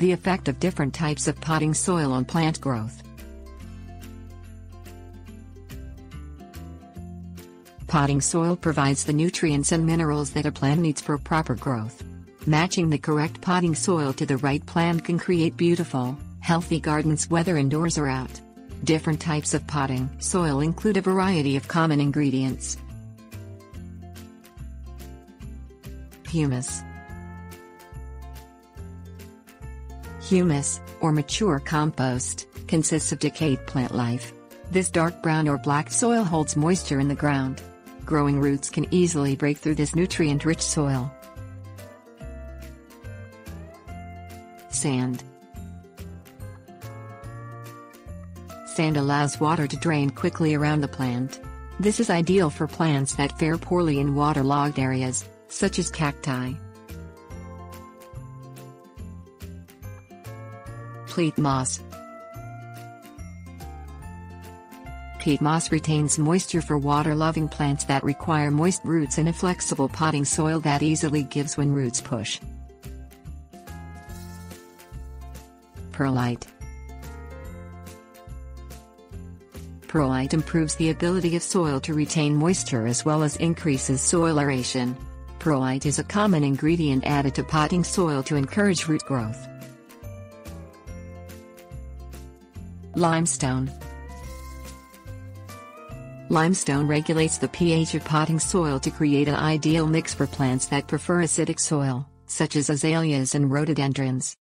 The effect of different types of potting soil on plant growth. Potting soil provides the nutrients and minerals that a plant needs for proper growth. Matching the correct potting soil to the right plant can create beautiful, healthy gardens whether indoors or out. Different types of potting soil include a variety of common ingredients. Humus Humus, or mature compost, consists of decayed plant life. This dark brown or black soil holds moisture in the ground. Growing roots can easily break through this nutrient-rich soil. Sand Sand allows water to drain quickly around the plant. This is ideal for plants that fare poorly in waterlogged areas, such as cacti. Peat moss. Peat moss retains moisture for water-loving plants that require moist roots in a flexible potting soil that easily gives when roots push. Perlite Perlite improves the ability of soil to retain moisture as well as increases soil aeration. Perlite is a common ingredient added to potting soil to encourage root growth. Limestone Limestone regulates the pH of potting soil to create an ideal mix for plants that prefer acidic soil, such as azaleas and rhododendrons.